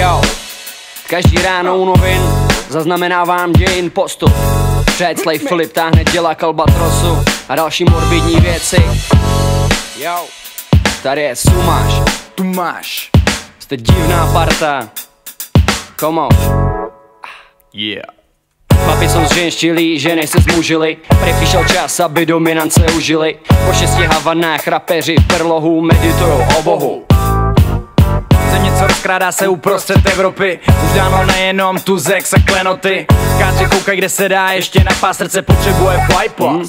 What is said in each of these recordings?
Yo, každý ráno u novin zaznamenávám dějin postup. Předslej Filip táhne děla kalbatrosu a další morbidní věci. Yo, tady je Sumáš, Tu máš. jste divná parta. Komo, Yeah. chlapi jsou zženštilí, ženy se zmužili. Přišel čas, aby dominance užili. Po šesti havanách rapeři v perlohu meditujou o bohu. Rozkrádá se uprostřed Evropy. Už dávno nejenom tu zex a klenoty. Kádři koukaj, kde se dá, ještě na pás srdce potřebuje bypass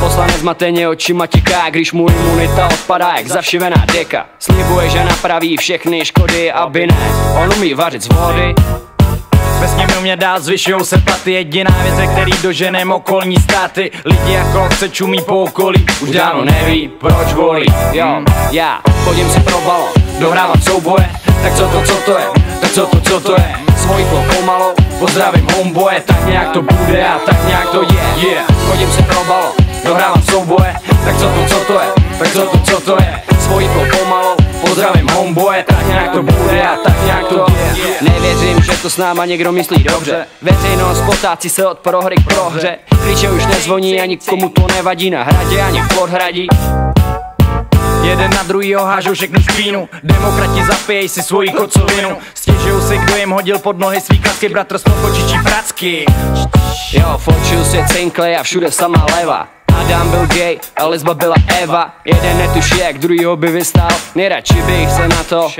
Poslanec zmateně očima tiká, když mu imunita odpadá jak zavšivená deka Slibuje, že napraví všechny škody, aby ne. On umí vařit z vody. Ve sněmovně dál zvyšujou se platy. Jediná věc, ve který doženem okolní státy. Lidi jako se čumí po okolí Už dávno neví, proč volí. Jo, já chodím si pro balon, Dohrávám souboje, tak co to, co to je? Tak co to, co to je? Svojí flow pomalu Pozdravím homeboye, tak nějak to bude a tak nějak to je. Yeah, Chodím si pro balon, dohrávám souboje. Tak co to, co to je, tak co to, co to je? Svojí flow pomalu Pozdravím homeboye, tak nějak to bude a tak nějak to je. Nevěřím, že to s náma někdo myslí dobře. Veřejnost potácí se od prohry k prohře. Klíče už nezvoní a nikomu to nevadí. Na hradě ani v podhradí Jeden na druhýho hážou všechnu špínu. Demokrati zapijej si svoji kocovinu. Stěžují si, kdo jim hodil pod nohy svý klasky. Bratr z pokočičí pracky. Jo, fočil si cinkle a všude sama leva. Adam byl gay a lesba byla Eva. Jeden netuší jak druhýho by vystál. Nejradši bych se na to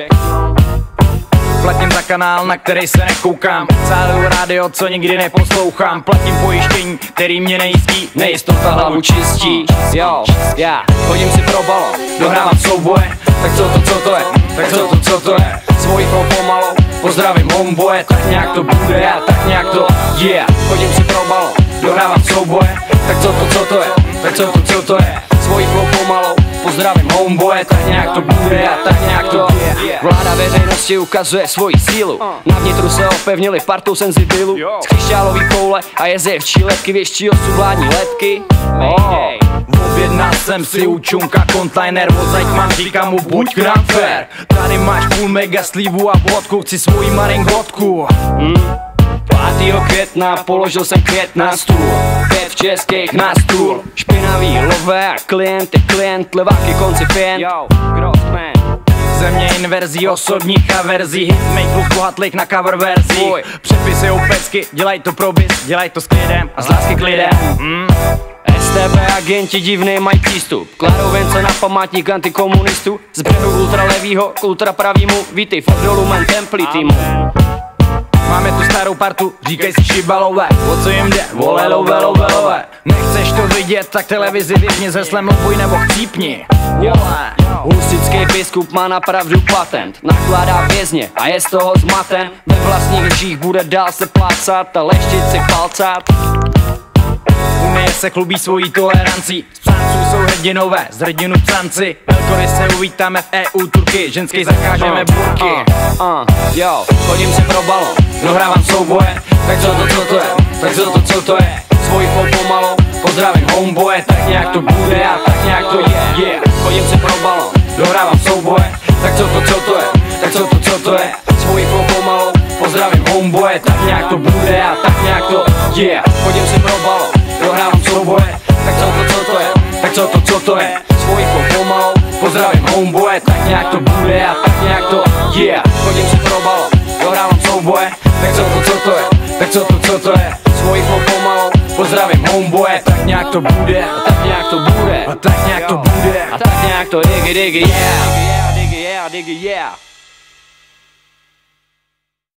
Platím za kanál, na který se nekoukám. Cáluju rádio, co nikdy neposlouchám. Platím pojištění, který mě nejistí. Nejistota hlavu čistí. Jo, já chodím si pro balon Dohrávám souboje, tak co to, co to je? Tak co to, co to je? Svojí pomalu. Pozdravím homeboye, tak nějak to bude a tak nějak to Yeah, Chodím si pro balon dohrávám souboje. Tak co to, co to je? Tak co to, co to je? Svojí pomalu Pozdravím homeboye, tak nějak to bude a tak nějak to je. Vláda veřejnosti ukazuje svoji sílu. Na vnitru se opevnili partou senzibilu. Z křišťálový koule a jezevčí letky Věští osu vládní letky. Oh, objednal jsem si u čunka kontejner Vozať mám, říkám mu buď k nám fair Tady máš půl mega slivu a vodku Chci svoji maringotku 5. května položil jsem květ na stůl. Pět českých na stůl. Špinavý lové a klient je klient Leváky koncipient Yo, Grossman Země inverzí osobních a verzí Hitmakerů bohatlých na cover verzí Fuj. Přepisy pecky, dělaj to pro biz Dělaj to s klidem. A z lásky k lidem mm. STB agenti divný mají přístup. Kladou vence na památník antikomunistů. Z břehu ultralevýho k ultrapravýmu Vítej templi týmu Máme tu starou partu, říkej si šibalové. O co jim jde? Vole, love, love, love. Nechceš to vidět, tak televizi vypni ze slem lobuj nebo chcípni. Vole Husický biskup má napravdu patent. Nakládá vězně a je z toho zmaten. Ve vlastních lžích bude dál se plácat A leštit si palcat Unie se chlubí svojí tolerancí. Z psanců jsou hrdinové, z hrdinu psanci. Velkory se uvítáme v EU Turky Ženský zakážeme burky. Uh, Jo, chodím si pro balon Dohrávám souboje, tak co to, co to je Tak co to, co to je. Svojí pomalu Pozdravím homeboye, tak nějak to bude a tak nějak to je Yeah, Chodím si pro balon dohrávám souboje. Tak co to, co to je Tak co to, co to je. Svojí pomalu Pozdravím homeboye, tak nějak to bude a tak nějak to Yeah, Chodím si pro balon souboje Tak co to, co to je? Tak co to, co to je? Flow pomalu Pozdravím homeboye, tak nějak to bude a tak nějak to Yeah, Chodím si pro balon dohrávám souboje. Tak co to, co to je? Tak co to, co to je? Flow pomalu Pozdravím homeboye, tak nějak to bude A tak nějak to bude. A tak nějak to bude. A tak nějak to diggy diggy yeah. Diggy yeah diggy yeah diggy yeah